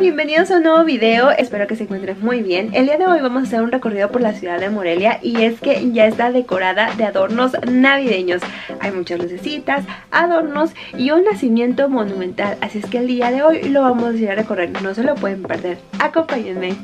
Bienvenidos a un nuevo video, espero que se encuentren muy bien. El día de hoy vamos a hacer un recorrido por la ciudad de Morelia Y es que ya está decorada de adornos navideños. Hay muchas lucecitas, adornos y un nacimiento monumental Así es que el día de hoy lo vamos a ir a recorrer, no se lo pueden perder. Acompáñenme.